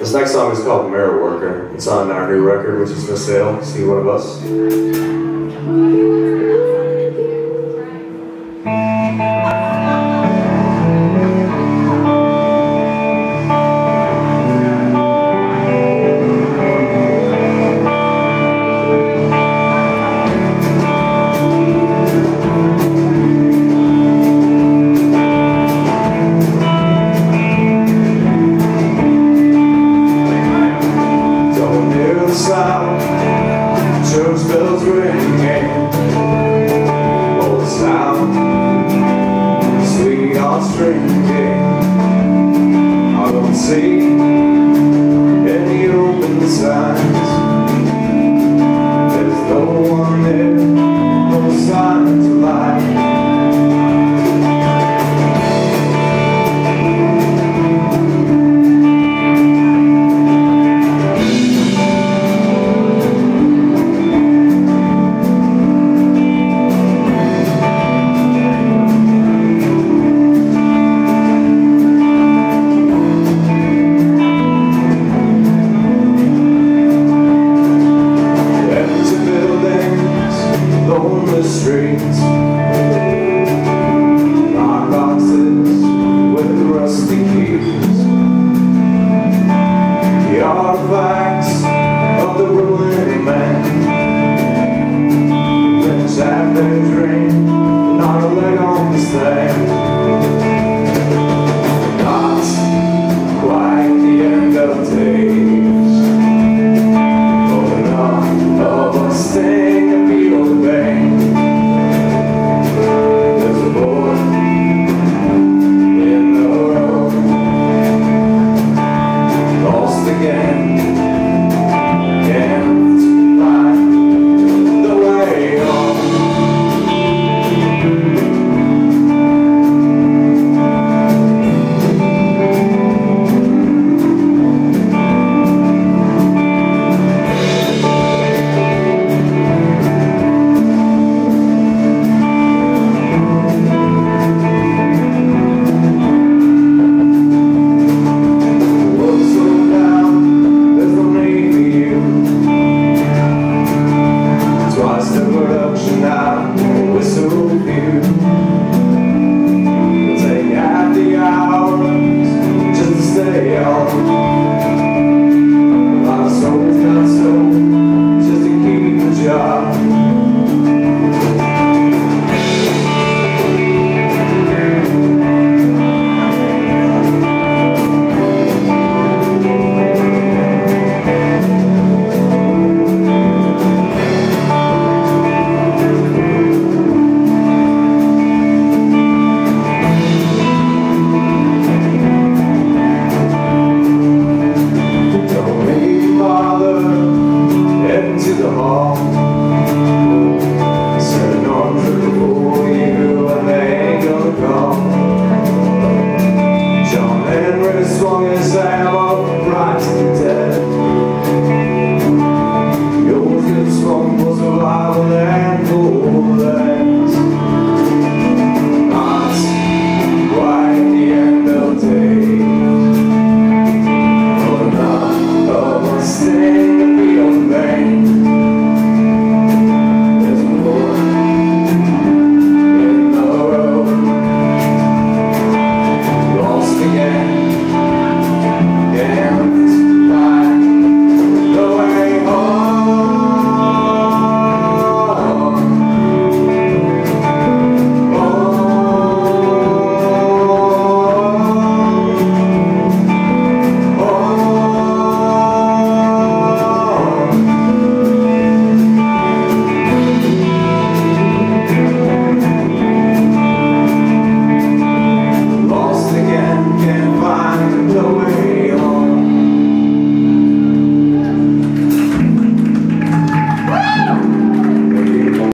This next song is called Merit Worker. It's on our new record, which is for sale. See one of us. Bells ringing. The sound, sweet heart stringing. I don't see their not a leg on the Not quite the end of days feel the. There's a boy in the road, lost again. long as I